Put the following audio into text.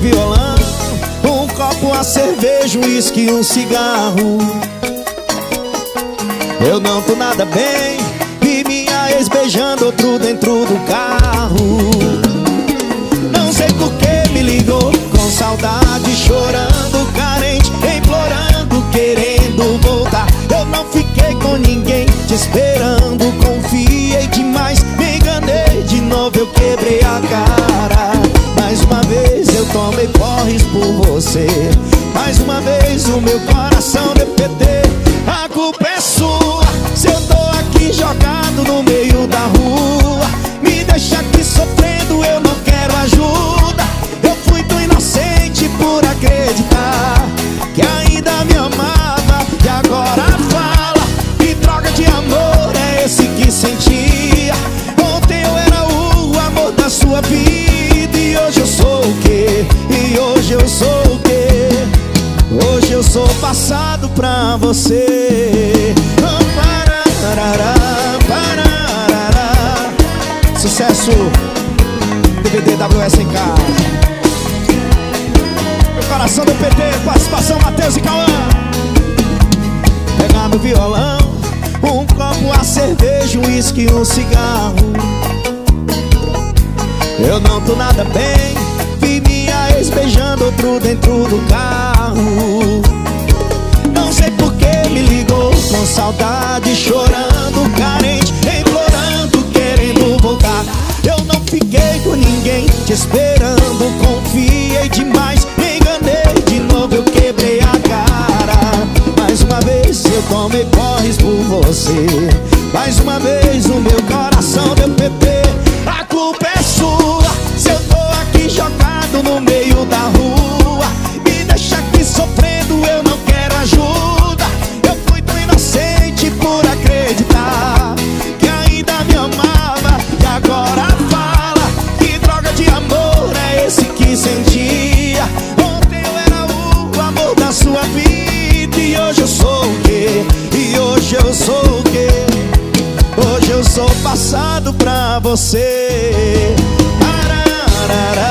Violão Um copo, a cerveja, um uísque um cigarro. Eu não tô nada bem Vi minha ex beijando outro dentro do carro. Não sei por que me ligou Com saudade, chorando, tomei porres por você. Mais uma vez o meu coração deu PT A culpa é sua. Se eu tô aqui jogado no meio da rua Me deixa aqui sofrendo, eu não quero ajuda. Eu fui tão inocente por acreditar Que ainda me eu sou passado pra você. Sucesso. DVD WSK Meu coração do PT, participação Matheus e Cauã. Pegar meu violão Um copo, a cerveja, um uísque um cigarro. Eu não tô nada bem. Vi minha ex beijando outro dentro do carro saudade, chorando, carente Implorando, querendo voltar. Eu não fiquei com ninguém Te esperando, confiei demais Me enganei, de novo eu quebrei a cara. Mais uma vez eu tomei porres por você. Mais uma vez o meu coração deu PT A culpa é você. Ararara.